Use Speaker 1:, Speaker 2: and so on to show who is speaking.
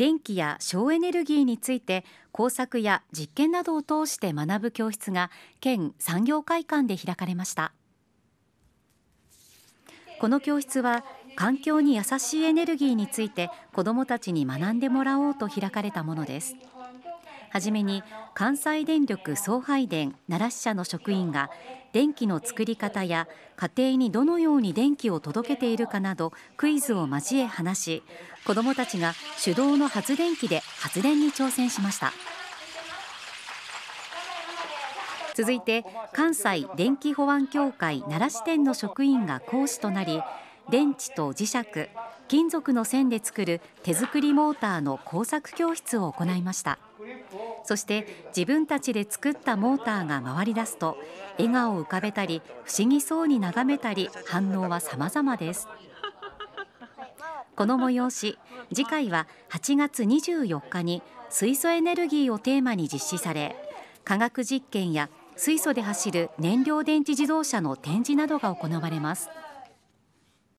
Speaker 1: 電気や省エネルギーについて工作や実験などを通して学ぶ教室が県産業会館で開かれました。この教室は環境に優しいエネルギーについて子どもたちに学んでもらおうと開かれたものです。はじめに関西電力送配電奈良支社の職員が電気の作り方や家庭にどのように電気を届けているかなどクイズを交え話し子どもたちが手動の発電機で発電に挑戦しました。続いて関西電気保安協会奈良支店の職員が講師となり電池と磁石金属の線で作る手作りモーターの工作教室を行いました。そして自分たちで作ったモーターが回り出すと笑顔を浮かべたり不思議そうに眺めたり反応は様々ですこの催し次回は8月24日に水素エネルギーをテーマに実施され科学実験や水素で走る燃料電池自動車の展示などが行われます。